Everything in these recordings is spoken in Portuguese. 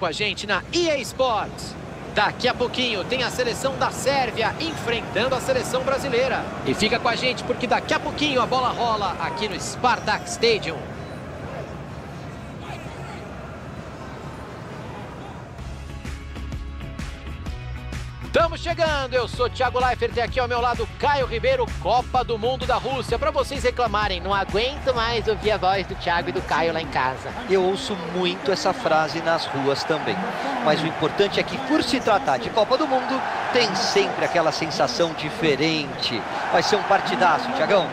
com a gente na EA Sports. Daqui a pouquinho tem a seleção da Sérvia enfrentando a seleção brasileira. E fica com a gente porque daqui a pouquinho a bola rola aqui no Spartak Stadium. Estamos chegando, eu sou Thiago Leifert e aqui ao meu lado Caio Ribeiro, Copa do Mundo da Rússia. Para vocês reclamarem, não aguento mais ouvir a voz do Thiago e do Caio lá em casa. Eu ouço muito essa frase nas ruas também. Mas o importante é que, por se tratar de Copa do Mundo, tem sempre aquela sensação diferente. Vai ser um partidaço, Thiagão.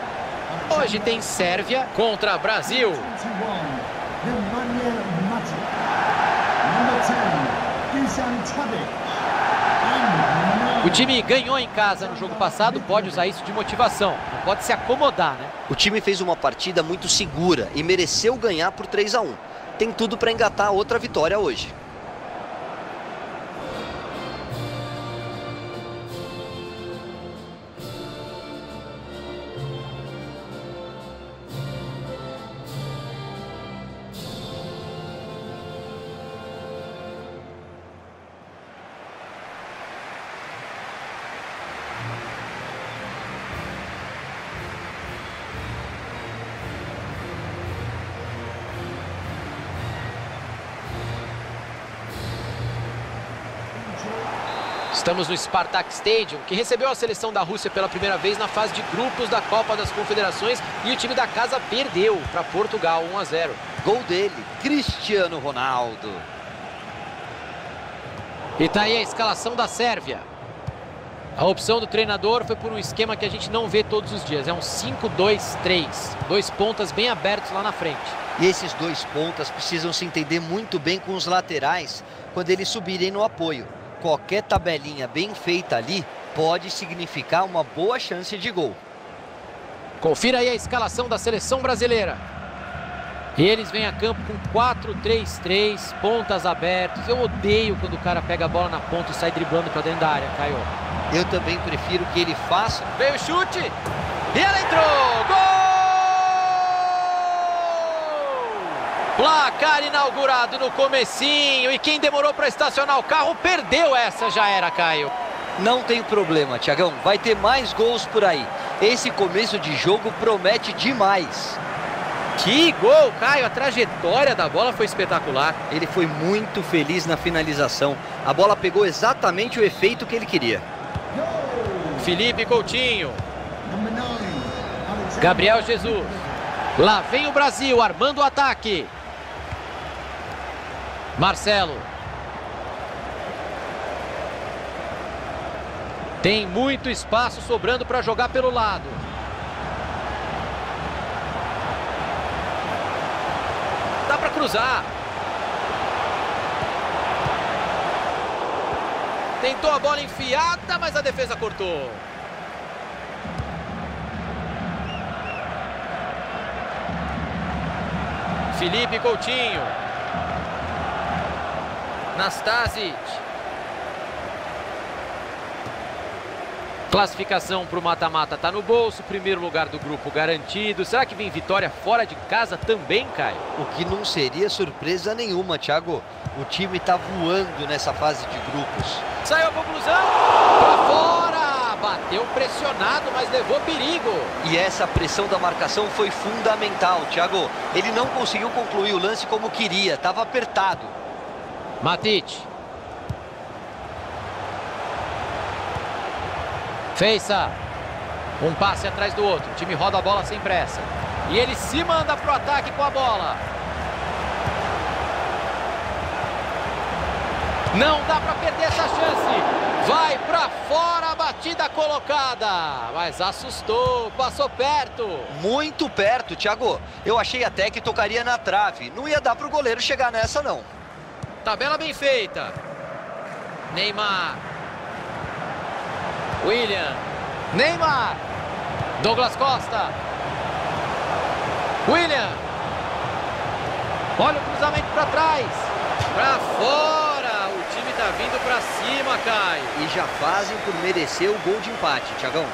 Hoje tem Sérvia contra Brasil. O time ganhou em casa no jogo passado, pode usar isso de motivação, não pode se acomodar, né? O time fez uma partida muito segura e mereceu ganhar por 3 a 1. Tem tudo para engatar outra vitória hoje. Estamos no Spartak Stadium, que recebeu a seleção da Rússia pela primeira vez na fase de grupos da Copa das Confederações e o time da casa perdeu para Portugal 1 a 0. Gol dele, Cristiano Ronaldo. E tá aí a escalação da Sérvia. A opção do treinador foi por um esquema que a gente não vê todos os dias. É um 5-2-3. Dois pontas bem abertos lá na frente. E esses dois pontas precisam se entender muito bem com os laterais quando eles subirem no apoio qualquer tabelinha bem feita ali pode significar uma boa chance de gol. Confira aí a escalação da seleção brasileira. Eles vêm a campo com 4-3-3, pontas abertas. Eu odeio quando o cara pega a bola na ponta e sai driblando para dentro da área, Caio. Eu também prefiro que ele faça. Veio o chute e ela entrou! Gol! Placar inaugurado no comecinho e quem demorou para estacionar o carro perdeu essa, já era, Caio. Não tem problema, Tiagão. Vai ter mais gols por aí. Esse começo de jogo promete demais. Que gol, Caio! A trajetória da bola foi espetacular. Ele foi muito feliz na finalização. A bola pegou exatamente o efeito que ele queria. Felipe Coutinho. Gabriel Jesus. Lá vem o Brasil armando o ataque. Marcelo. Tem muito espaço sobrando para jogar pelo lado. Dá para cruzar. Tentou a bola enfiada, mas a defesa cortou. Felipe Coutinho. Nastasic. Classificação para o mata-mata está no bolso, primeiro lugar do grupo garantido. Será que vem vitória fora de casa também, Caio? O que não seria surpresa nenhuma, Thiago. O time está voando nessa fase de grupos. Saiu a conclusão, para fora! Bateu pressionado, mas levou perigo. E essa pressão da marcação foi fundamental, Thiago. Ele não conseguiu concluir o lance como queria, estava apertado. Matic. Feissa. Um passe atrás do outro. O time roda a bola sem pressa. E ele se manda para o ataque com a bola. Não dá para perder essa chance. Vai para fora a batida colocada. Mas assustou, passou perto. Muito perto, Thiago. Eu achei até que tocaria na trave. Não ia dar para o goleiro chegar nessa, não. Tabela bem feita. Neymar. William. Neymar. Douglas Costa. William. Olha o cruzamento para trás. Para fora. O time está vindo para cima, Caio. E já fazem por merecer o gol de empate, Tiagão.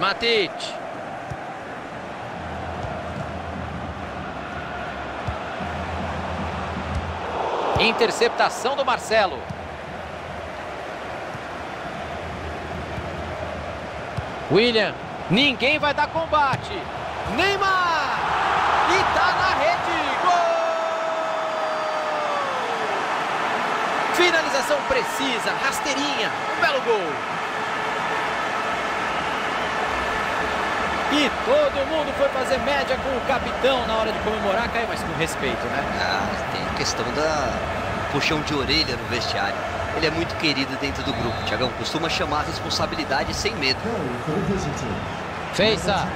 Matic. Interceptação do Marcelo. William. Ninguém vai dar combate. Neymar. E tá na rede. Gol! Finalização precisa, rasteirinha. Um belo gol. E todo mundo foi fazer média com o capitão na hora de comemorar, Caio, mas com respeito, né? Ah, tem a questão da puxão de orelha no vestiário. Ele é muito querido dentro do grupo, Tiagão. Costuma chamar a responsabilidade sem medo. Feissa.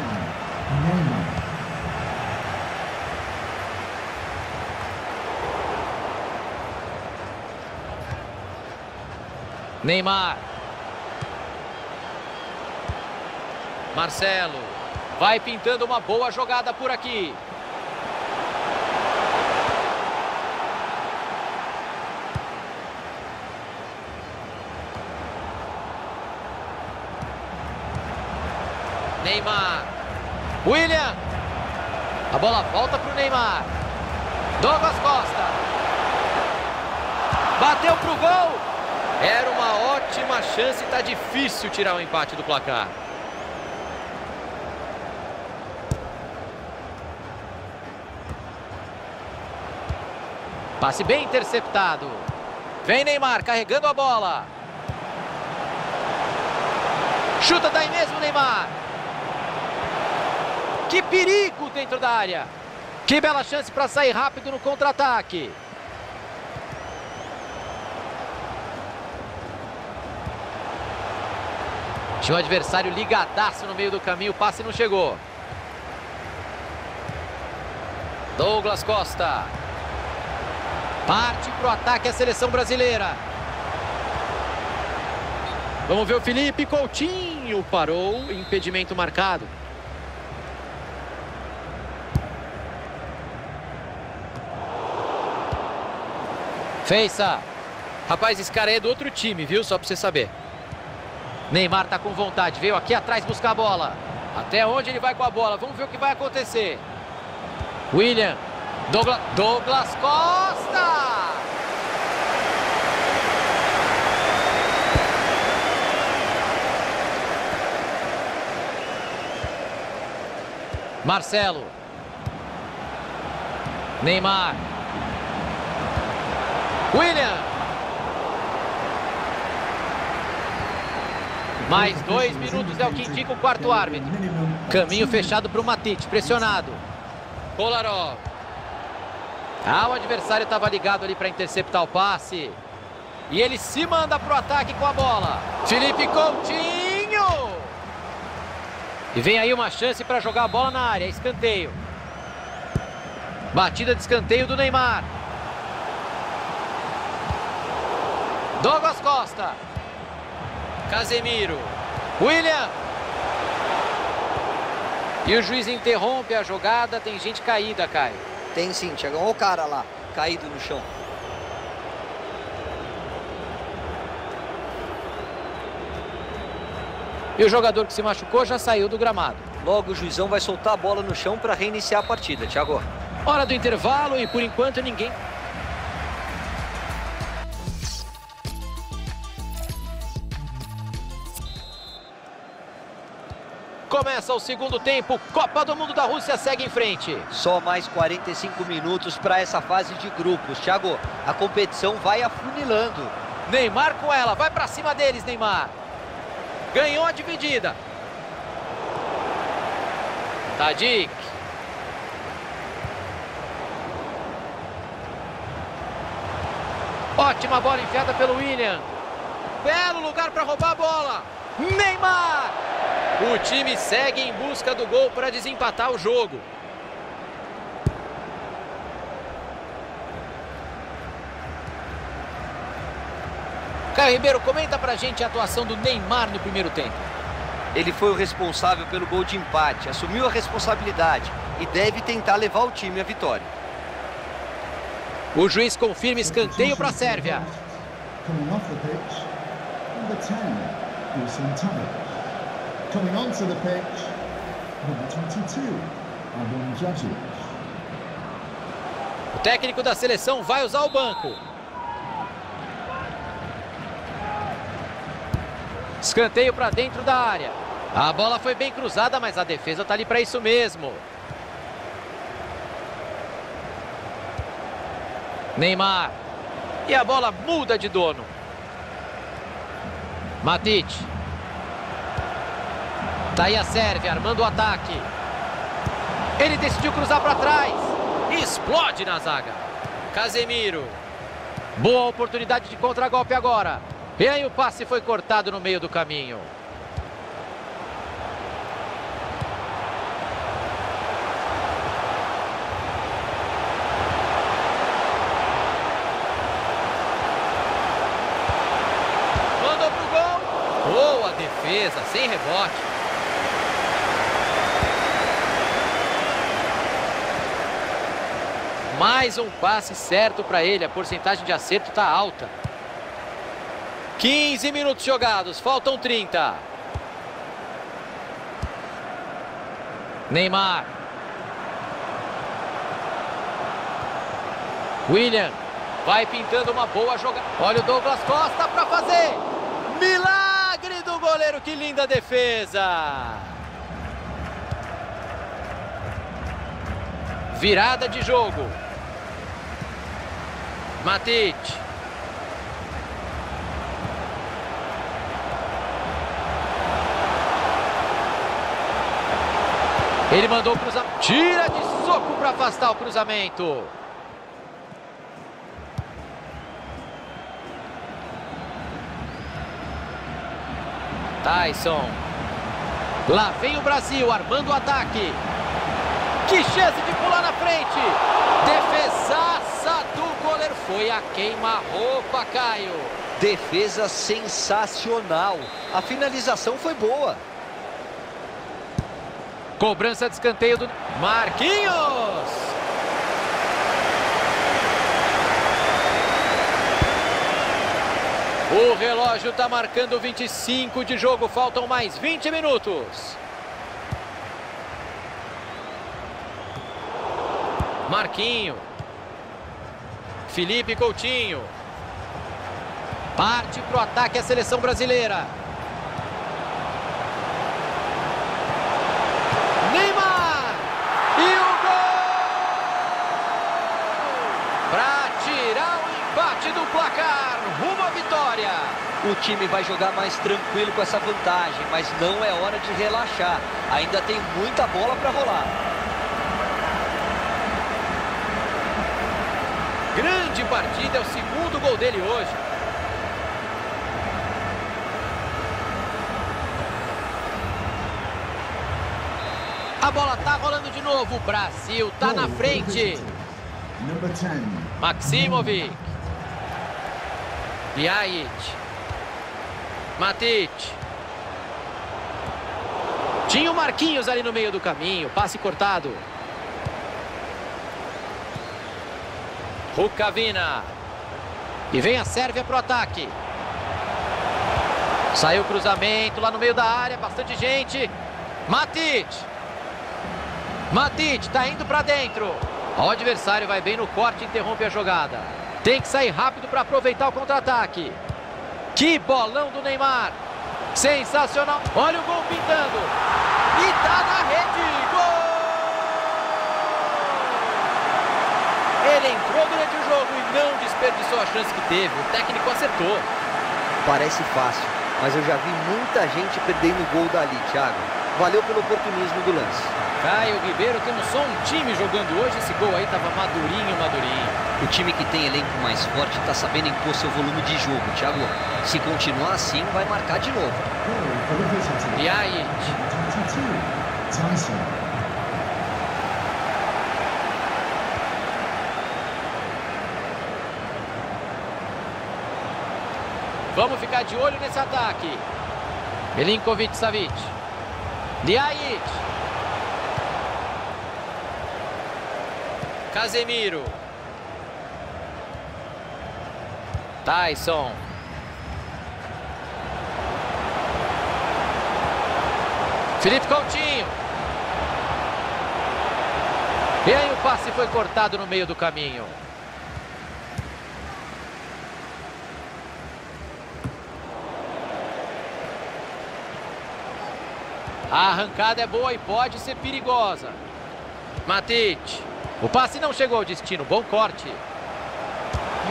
Neymar. Marcelo. Vai pintando uma boa jogada por aqui. Neymar. William. A bola volta para o Neymar. Douglas Costa. Bateu pro gol. Era uma ótima chance, tá difícil tirar o empate do placar. Passe bem interceptado. Vem Neymar carregando a bola. Chuta daí mesmo Neymar. Que perigo dentro da área. Que bela chance para sair rápido no contra-ataque. Tinha um adversário ligadaço no meio do caminho, o passe não chegou. Douglas Costa. Parte para o ataque a seleção brasileira. Vamos ver o Felipe Coutinho. Parou, impedimento marcado. Feissa. Rapaz, esse cara é do outro time, viu? Só para você saber. Neymar tá com vontade, veio aqui atrás buscar a bola. Até onde ele vai com a bola? Vamos ver o que vai acontecer. William. Douglas, Douglas Costa! Marcelo. Neymar. William. Mais dois minutos é o que indica o quarto árbitro. Caminho fechado para o Matite, pressionado. Kolarov. Ah, o adversário estava ligado ali para interceptar o passe. E ele se manda para o ataque com a bola. Felipe Coutinho. E vem aí uma chance para jogar a bola na área. Escanteio. Batida de escanteio do Neymar. Douglas Costa. Casemiro. William. E o juiz interrompe a jogada. Tem gente caída, Caio. Tem sim, Tiagão. Olha o cara lá, caído no chão. E o jogador que se machucou já saiu do gramado. Logo o juizão vai soltar a bola no chão para reiniciar a partida, Thiago. Hora do intervalo e por enquanto ninguém Começa o segundo tempo, Copa do Mundo da Rússia segue em frente. Só mais 45 minutos para essa fase de grupos. Thiago, a competição vai afunilando. Neymar com ela, vai para cima deles, Neymar. Ganhou a dividida. Tadic. Ótima bola enfiada pelo William. Belo lugar para roubar a bola. Neymar. O time segue em busca do gol para desempatar o jogo. Caio Ribeiro, comenta pra gente a atuação do Neymar no primeiro tempo. Ele foi o responsável pelo gol de empate, assumiu a responsabilidade e deve tentar levar o time à vitória. O juiz confirma escanteio para a Sérvia. Coming onto the pitch, number 22, Adam Jajic. O técnico da seleção vai usar o banco. Escanteio para dentro da área. A bola foi bem cruzada, mas a defesa está ali para isso mesmo. Neymar. E a bola muda de dono. Matic. Tá aí a Sérvia armando o ataque. Ele decidiu cruzar para trás. Explode na zaga. Casemiro. Boa oportunidade de contragolpe agora. E aí o passe foi cortado no meio do caminho. Mandou pro gol. Boa defesa, sem rebote. Mais um passe certo para ele. A porcentagem de acerto está alta. 15 minutos jogados, faltam 30. Neymar. William vai pintando uma boa jogada. Olha o Douglas Costa para fazer. Milagre do goleiro, que linda defesa. Virada de jogo. Matic. Ele mandou o cruzamento. Tira de soco para afastar o cruzamento. Tyson. Lá vem o Brasil armando o ataque. Que chance de pular na frente. Defesaça do goleiro. Foi a queima-roupa, Caio. Defesa sensacional. A finalização foi boa. Cobrança de escanteio do Marquinhos. O relógio está marcando 25 de jogo, faltam mais 20 minutos. Marquinho. Felipe Coutinho. Parte para o ataque a seleção brasileira. Neymar! E o gol! Para tirar o empate do placar, rumo à vitória. O time vai jogar mais tranquilo com essa vantagem, mas não é hora de relaxar. Ainda tem muita bola para rolar. Partida, é o segundo gol dele hoje. A bola tá rolando de novo. O Brasil tá na frente. Number 10, Maximovic. Ljajic. Matic. Tinha o Marquinhos ali no meio do caminho. Passe cortado. Rukavina. E vem a Sérvia pro ataque. Saiu o cruzamento lá no meio da área. Bastante gente. Matic. Matic tá indo para dentro. O adversário vai bem no corte interrompe a jogada. Tem que sair rápido para aproveitar o contra-ataque. Que bolão do Neymar. Sensacional. Olha o gol pintando. E tá na rede. Gol! Ele entrou durante o jogo e não desperdiçou a chance que teve. O técnico acertou. Parece fácil, mas eu já vi muita gente perdendo gol dali, Thiago. Valeu pelo oportunismo do lance. Caio Ribeiro, temos só um time jogando hoje. Esse gol aí tava madurinho, madurinho. O time que tem elenco mais forte está sabendo impor seu volume de jogo, Thiago. Se continuar assim, vai marcar de novo. goal for the visitors. Ljajic. Number 22, Tyson. Vamos ficar de olho nesse ataque. Milinkovic Savic. Ljajic. Casemiro. Tyson. Felipe Coutinho. E aí o passe foi cortado no meio do caminho. A arrancada é boa e pode ser perigosa. Matite. O passe não chegou ao destino. Bom corte.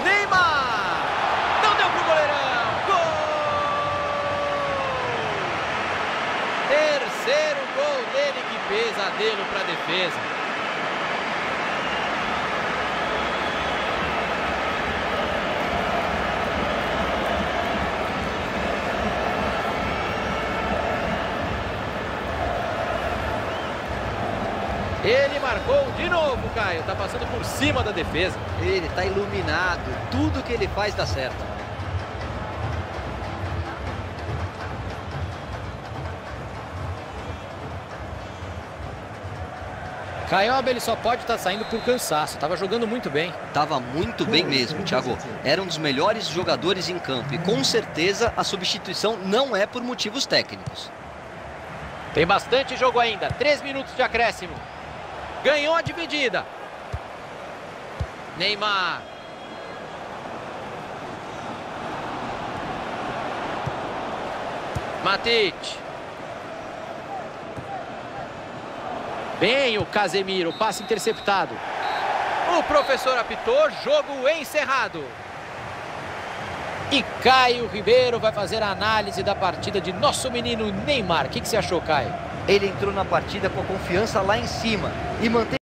Neymar! Não deu pro goleirão. Gol! Terceiro gol dele. Que pesadelo para a defesa. Ele marcou de novo, Caio. Tá passando por cima da defesa. Ele tá iluminado. Tudo que ele faz dá certo. Caioba ele só pode estar tá saindo por cansaço. Tava jogando muito bem. Tava muito bem mesmo, Thiago. Era um dos melhores jogadores em campo. E com certeza a substituição não é por motivos técnicos. Tem bastante jogo ainda. Três minutos de acréscimo. Ganhou a dividida. Neymar. Matite. Bem o Casemiro, passe interceptado. O professor apitou, jogo encerrado. E Caio Ribeiro vai fazer a análise da partida de nosso menino Neymar. O que, que você achou, Caio? Ele entrou na partida com a confiança lá em cima e mantém